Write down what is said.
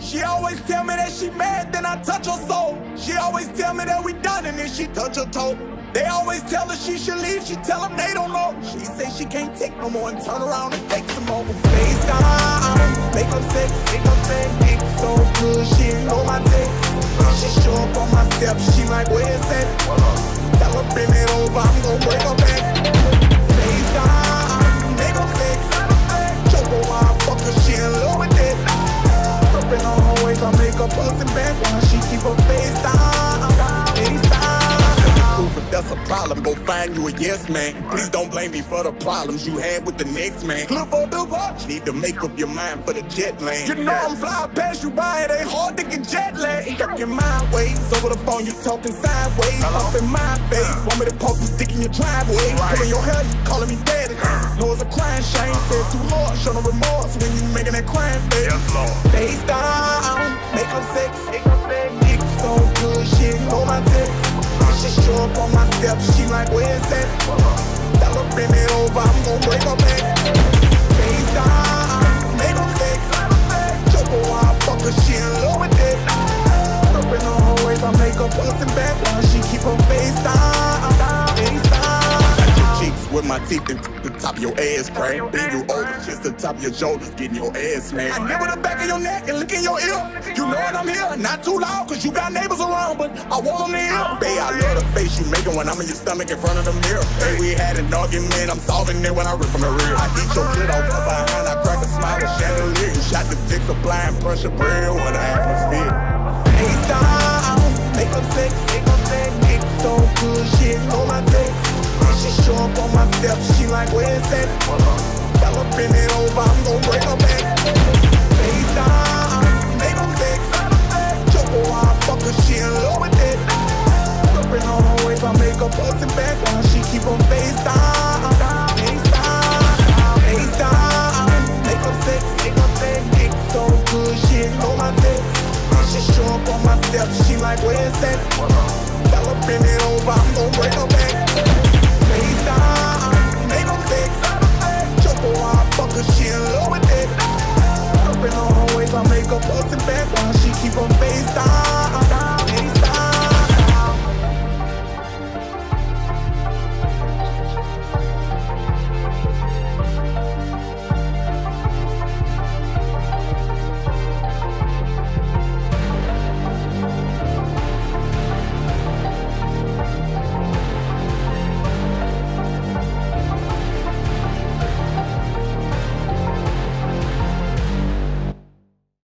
She always tell me that she mad, then I touch her soul. She always tell me that we done, and then she touch her toe. They always tell her she should leave, she tell them they don't know. She say she can't take no more and turn around and take some more. Face down, make up sex, make up sex. Dick so good, she know my text. She show up on my steps, she like, where is that? Tell her bend it over, I'm gon' break her I make her pussy back while she keep her face down, face down. Proof if that's a problem, go find you a yes man. Please don't blame me for the problems you had with the next man. Clip on the watch, need to make up your mind for the jet land. You know I'm flying past you by, it ain't hard to get jet lag. Stuck in my ways, over the phone you talking sideways. Up in my face, uh. want me to poke you dick in your driveway. Pulling your hair, you calling me daddy. Uh. Know it's a crime, shame, said too hard, show no remorse when you making that crime face. Face down, make up sex, dick so good, shit, know my text. She show up on my steps, she like, where's that? Tell her bend it over, I'm gon' break her back. Face down, make her fix. While I fuck her, she in love with it. Tripping on her waist, I make her pussy my teeth and the top of your ass crack. Then you over, kiss the top of your shoulders, getting your ass smacked. I nibble the back of your neck and lick in your ear. You know what I'm here, not too loud, cause you got neighbors around, but I want them to hear. Babe, I love the face you making when I'm in your stomach in front of the mirror. Hey, we had an argument, I'm solving it when I rip from the rear. I eat your clit off from behind, I crack a smile, a chandelier. You shot the dicks, applying pressure, prayer, what the atmosphere. Face down, like, her bend it over, I'm gon' break her back. Face down, make her sex. Choke her while I fuck her, she in love with it. Tripping on her waist, I make her pussy back while she keep her face down, face down, face down. Make her sex, make her sex. Dick so good, she know my text. She show up on my steps, she like, that? Tell her bend it over, I'm gon' break her back. Face